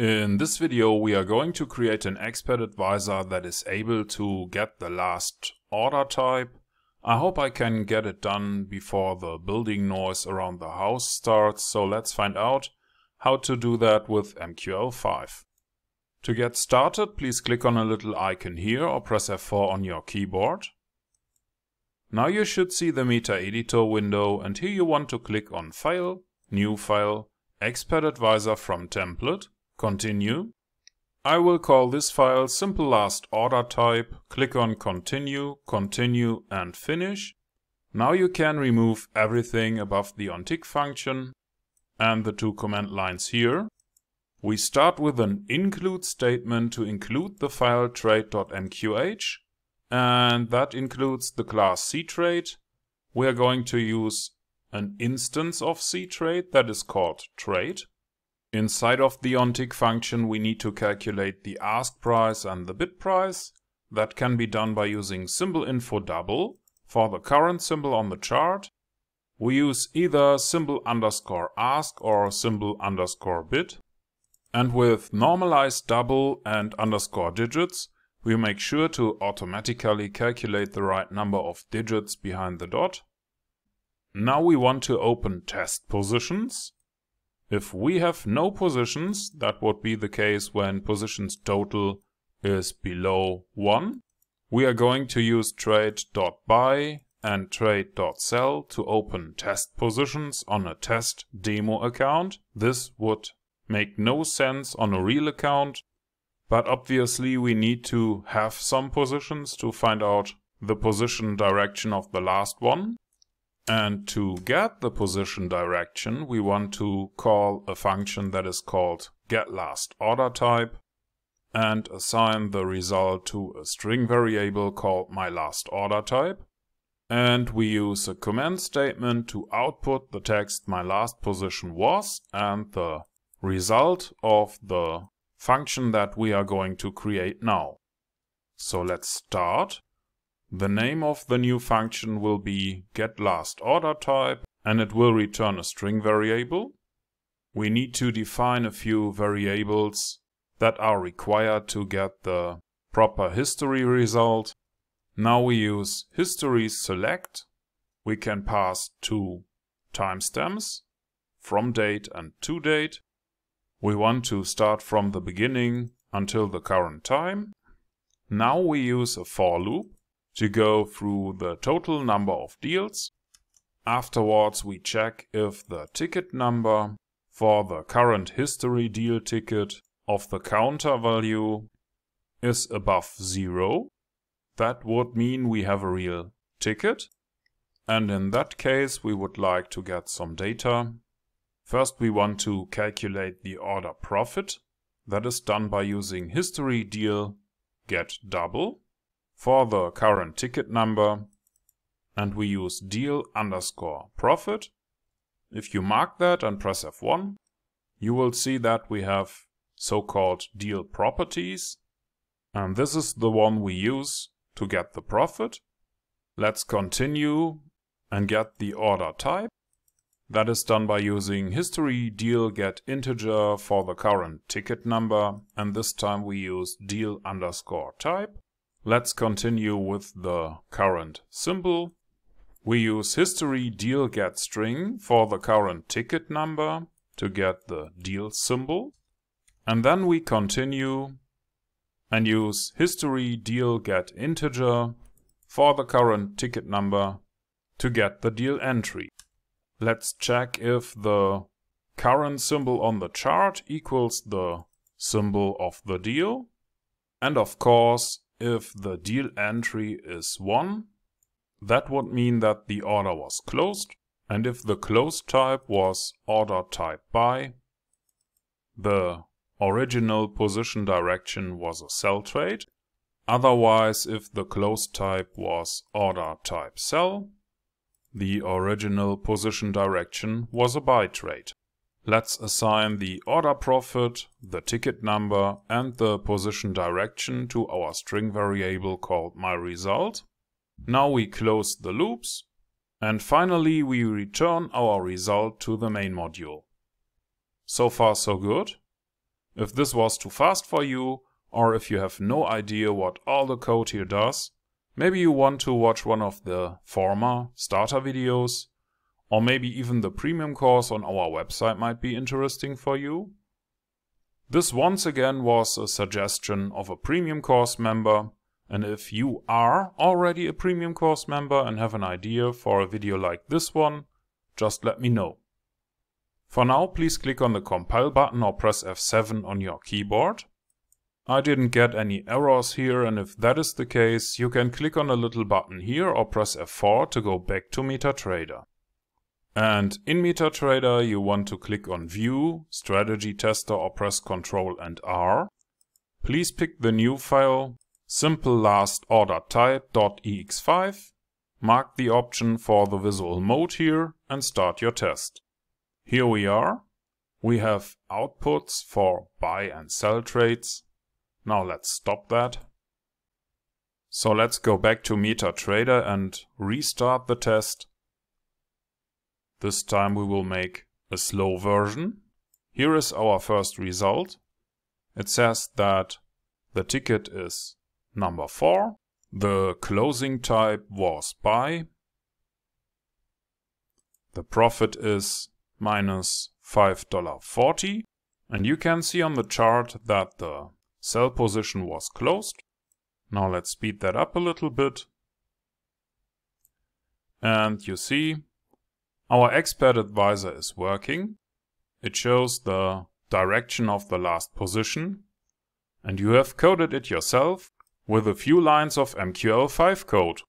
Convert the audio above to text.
In this video we are going to create an expert advisor that is able to get the last order type. I hope I can get it done before the building noise around the house starts, so let's find out how to do that with MQL5. To get started, please click on a little icon here or press F4 on your keyboard. Now you should see the Meta Editor window and here you want to click on File, New File, Expert Advisor from Template Continue. I will call this file simple last order type, click on continue, continue and finish. Now you can remove everything above the onTick function and the two comment lines here. We start with an include statement to include the file trade.mqh and that includes the class ctrade. We are going to use an instance of ctrade that is called trade. Inside of the onTick function we need to calculate the ask price and the bid price. That can be done by using symbol info double for the current symbol on the chart. We use either symbol underscore ask or symbol underscore bid. And with normalize double and underscore digits, we make sure to automatically calculate the right number of digits behind the dot. Now we want to open test positions. If we have no positions, that would be the case when positions total is below 1. We are going to use trade.buy and trade.sell to open test positions on a test demo account. This would make no sense on a real account, but obviously we need to have some positions to find out the position direction of the last one. And to get the position direction, we want to call a function that is called getLastOrderType and assign the result to a string variable called myLastOrderType. And we use a comment statement to output the text my last position was and the result of the function that we are going to create now. So let's start the name of the new function will be getLastOrderType and it will return a string variable. We need to define a few variables that are required to get the proper history result. Now we use history select. We can pass two timestamps from date and to date. We want to start from the beginning until the current time. Now we use a for loop to go through the total number of deals. Afterwards we check if the ticket number for the current history deal ticket of the counter value is above zero. That would mean we have a real ticket. And in that case we would like to get some data. First we want to calculate the order profit. That is done by using history deal get double for the current ticket number and we use deal underscore profit. If you mark that and press F1, you will see that we have so-called deal properties and this is the one we use to get the profit. Let's continue and get the order type. That is done by using history deal get integer for the current ticket number and this time we use deal underscore type. Let's continue with the current symbol. We use history deal get string for the current ticket number to get the deal symbol. And then we continue and use history deal get integer for the current ticket number to get the deal entry. Let's check if the current symbol on the chart equals the symbol of the deal. And of course, if the deal entry is 1, that would mean that the order was closed. And if the closed type was order type buy, the original position direction was a sell trade. Otherwise, if the closed type was order type sell, the original position direction was a buy trade. Let's assign the order profit, the ticket number and the position direction to our string variable called myResult. Now we close the loops and finally we return our result to the main module. So far so good. If this was too fast for you, or if you have no idea what all the code here does, maybe you want to watch one of the former starter videos, or maybe even the premium course on our website might be interesting for you. This once again was a suggestion of a premium course member, and if you are already a premium course member and have an idea for a video like this one, just let me know. For now, please click on the compile button or press F7 on your keyboard. I didn't get any errors here and if that is the case, you can click on a little button here or press F4 to go back to MetaTrader. And in MetaTrader you want to click on View, Strategy Tester or press Ctrl and R. Please pick the new file, simple last order type.ex5, mark the option for the visual mode here and start your test. Here we are. We have outputs for buy and sell trades. Now let's stop that. So let's go back to MetaTrader and restart the test. This time we will make a slow version. Here is our first result. It says that the ticket is number 4. The closing type was buy. The profit is minus $5.40. And you can see on the chart that the sell position was closed. Now let's speed that up a little bit. And you see our expert advisor is working. It shows the direction of the last position. And you have coded it yourself with a few lines of MQL5 code.